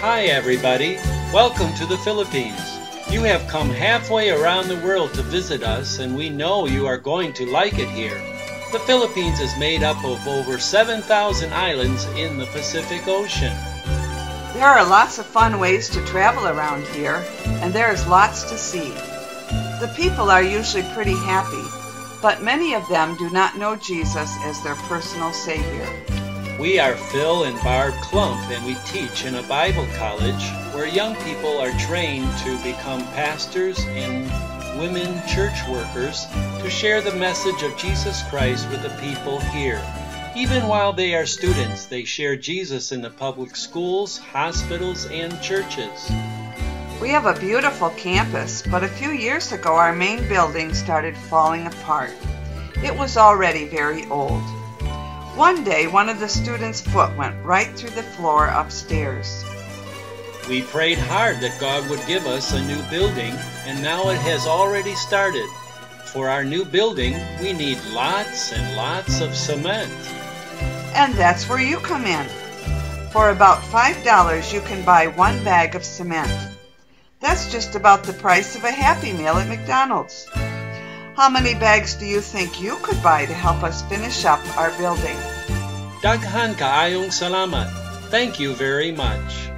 Hi, everybody. Welcome to the Philippines. You have come halfway around the world to visit us, and we know you are going to like it here. The Philippines is made up of over 7,000 islands in the Pacific Ocean. There are lots of fun ways to travel around here, and there is lots to see. The people are usually pretty happy, but many of them do not know Jesus as their personal Savior. We are Phil and Barb Klumpp, and we teach in a Bible college where young people are trained to become pastors and women church workers to share the message of Jesus Christ with the people here. Even while they are students, they share Jesus in the public schools, hospitals, and churches. We have a beautiful campus, but a few years ago our main building started falling apart. It was already very old. One day, one of the students' foot went right through the floor upstairs. We prayed hard that God would give us a new building, and now it has already started. For our new building, we need lots and lots of cement. And that's where you come in. For about $5, you can buy one bag of cement. That's just about the price of a Happy Meal at McDonald's. How many bags do you think you could buy to help us finish up our building? Daghan kaayong salamat. Thank you very much.